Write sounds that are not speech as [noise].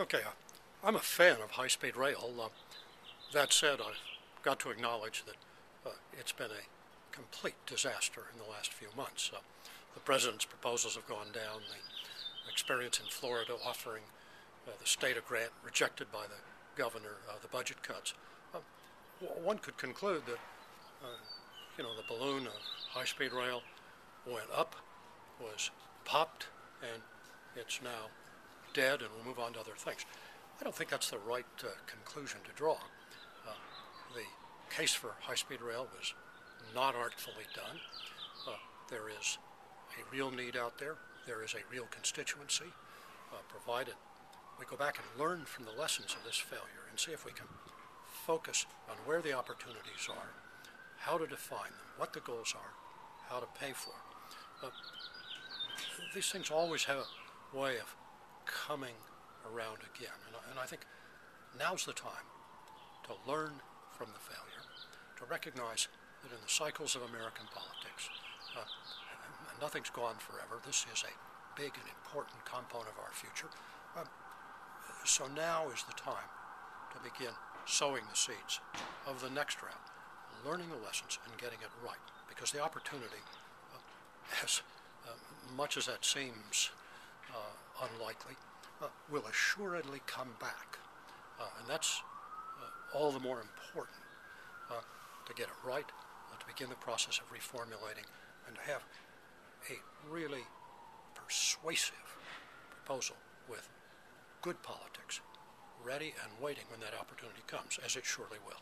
Okay, uh, I'm a fan of high-speed rail. Uh, that said, I've got to acknowledge that uh, it's been a complete disaster in the last few months. Uh, the president's proposals have gone down. The experience in Florida offering uh, the state a grant rejected by the governor, uh, the budget cuts. One could conclude that, you know, the balloon of high-speed rail went up, was popped, and it's now dead, and we'll move on to other things. I don't think that's the right uh, conclusion to draw. Uh, the case for high-speed rail was not artfully done. Uh, there is a real need out there. There is a real constituency, uh, provided we go back and learn from the lessons of this failure and see if we can focus on where the opportunities are, how to define them, what the goals are, how to pay for. Uh, these things always have a way of coming around again. And, and I think now's the time to learn from the failure, to recognize that in the cycles of American politics, uh, nothing's gone forever. This is a big and important component of our future. Uh, so now is the time to begin sowing the seeds of the next round, learning the lessons and getting it right. Because the opportunity, uh, [laughs] as uh, much as that seems uh, unlikely, uh, will assuredly come back. Uh, and that's uh, all the more important to get it right, to begin the process of reformulating, and to have a really persuasive proposal with good politics ready and waiting when that opportunity comes, as it surely will.